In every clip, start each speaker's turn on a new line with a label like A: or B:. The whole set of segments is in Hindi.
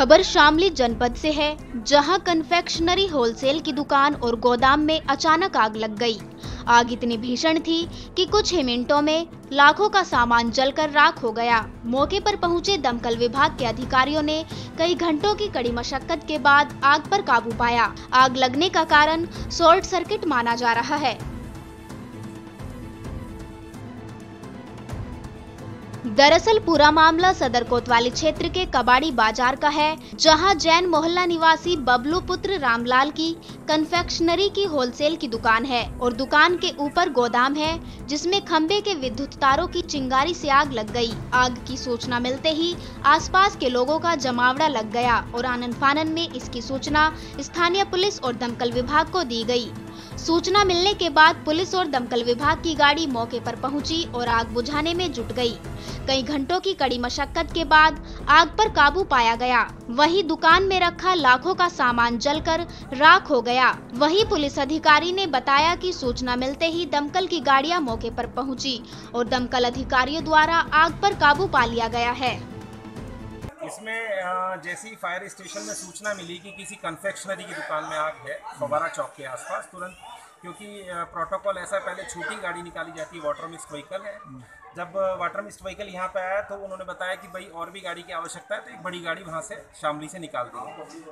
A: खबर शामली जनपद से है, जहाँ कन्फेक्शनरी होलसेल की दुकान और गोदाम में अचानक आग लग गई। आग इतनी भीषण थी कि कुछ ही मिनटों में लाखों का सामान जलकर राख हो गया। मौके पर पहुँचे दमकल विभाग के अधिकारियों ने कई घंटों की कड़ी मशक्कत के बाद आग पर काबू पाया। आग लगने का कारण शॉर्ट सर्किट माना जा रहा है। दरअसल पूरा मामला सदर कोतवाली क्षेत्र के कबाड़ी बाज़ार का है, जहाँ जैन मोहल्ला निवासी बबलू पुत्र रामलाल की कन्फेक्शनरी की होलसेल की दुकान है और दुकान के ऊपर गोदाम है, जिसमें खंबे के विद्युत तारों की चिंगारी से आग लग गई। आग की सूचना मिलते ही आसपास के लोगों का जमावड़ा लग गया और आनंद फानन में इसकी सूचना स्थानीय पुलिस और दमकल विभाग को दी गई। सूचना मिलने के बाद पुलिस और दमकल विभाग की गाड़ी मौके पर पहुँची और आग बुझाने में जुट गई। कई घंटों की कड़ी मशक्कत के बाद आग पर काबू पाया गया। वही दुकान में रखा लाखों का सामान जलकर राख हो गया। वही पुलिस अधिकारी ने बताया कि सूचना मिलते ही दमकल की गाड़ियाँ मौके पर पहुँची और दमकल अधिकारियों द्वारा आग पर काबू पा लिया गया है।
B: इसमें जैसे ही फायर स्टेशन में सूचना मिली कि किसी कन्फेक्शनरी की दुकान में आग है फवारा चौक के आसपास तुरंत क्योंकि प्रोटोकॉल ऐसा पहले छोटी गाड़ी निकाली जाती है वाटर मिस्ट व्हीकल है। जब वाटर मिस्ट व्हीकल यहाँ पे आया तो उन्होंने बताया कि भाई और भी गाड़ी की आवश्यकता है तो एक बड़ी गाड़ी वहाँ से शामली से निकाल दी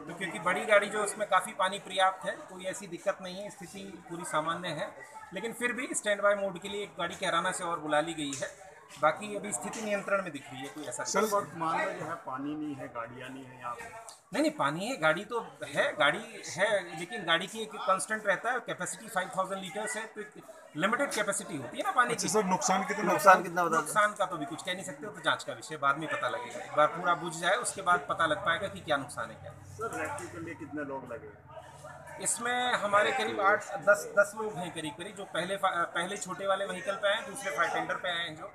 B: तो क्योंकि बड़ी गाड़ी जो उसमें काफ़ी पानी पर्याप्त है कोई ऐसी दिक्कत नहीं है स्थिति पूरी सामान्य है लेकिन फिर भी स्टैंड बाय मोड के लिए एक गाड़ी कैराना से और बुला ली गई है। बाकी अभी स्थिति नियंत्रण में दिख रही है कोई ऐसा
C: सर मान लो जो है पानी नहीं है गाड़ियाँ नहीं है यहाँ पे।
B: नहीं नहीं पानी है गाड़ी तो है गाड़ी है लेकिन गाड़ी की एक कांस्टेंट रहता है कैपेसिटी 5000 लीटर्स है तो लिमिटेड कैपेसिटी होती है ना पानी की।
C: सर नुकसान कितना
D: नुकसान कितना बता
B: नुकसान का तो भी कुछ कह नहीं सकते हो तो जाँच का विषय बाद में पता लगेगा। एक बार पूरा बुझ जाए उसके बाद पता लग पाएगा कि क्या नुकसान है क्या।
C: सर रेस्क्यू के लिए कितने लोग लगे?
B: इसमें हमारे करीब आठ दस दस लोग हैं करीब करीब जो पहले पहले छोटे वाले व्हीकल पे आए दूसरे फायर टेंडर पे आए हैं जो।